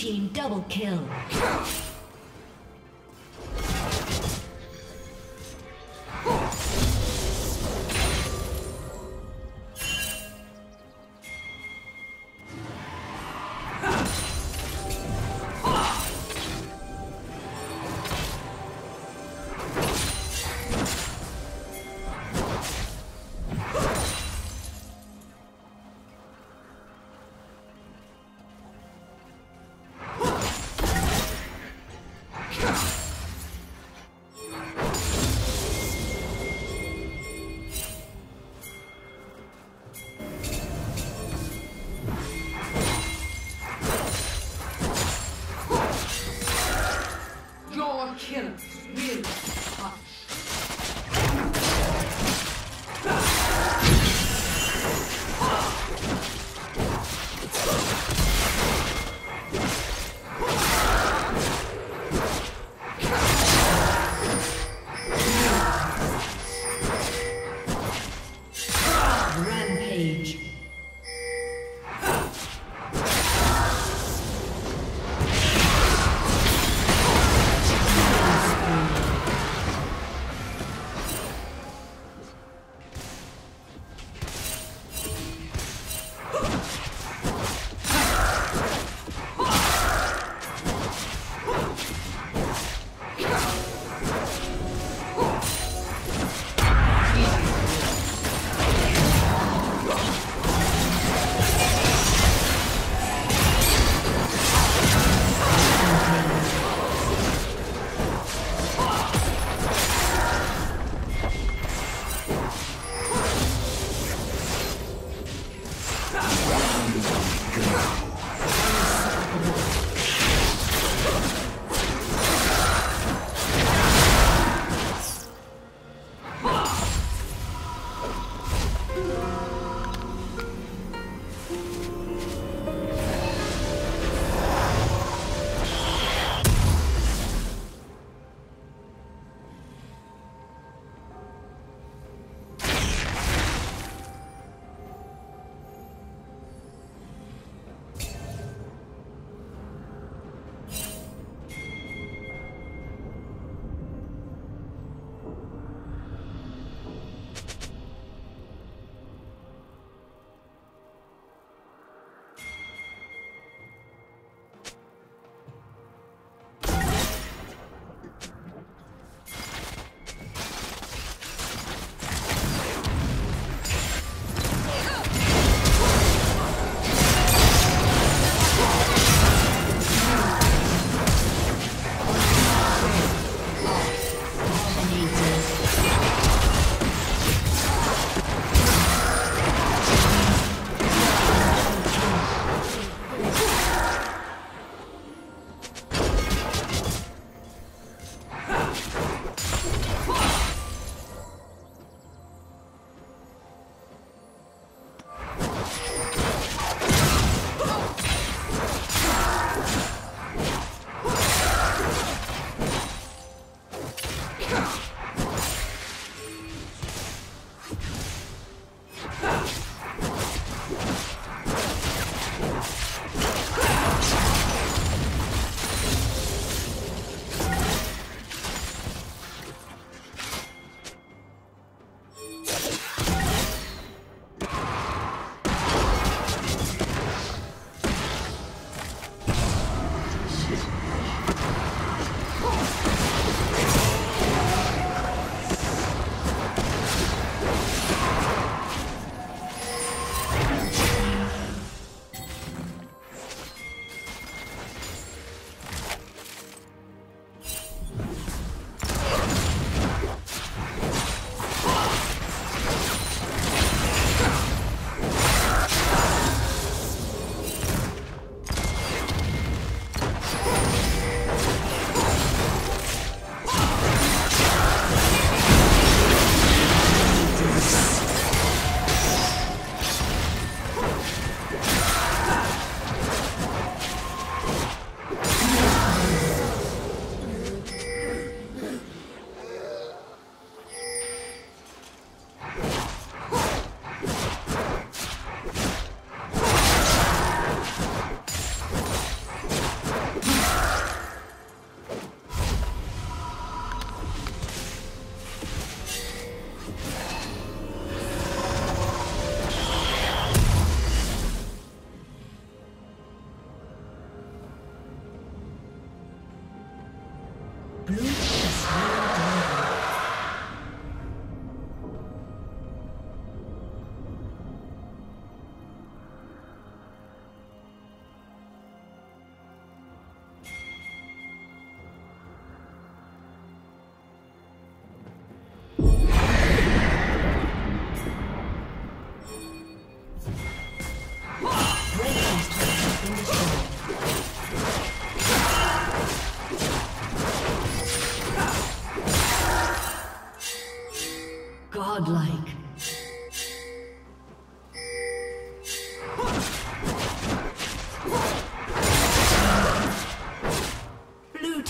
Team double kill.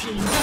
team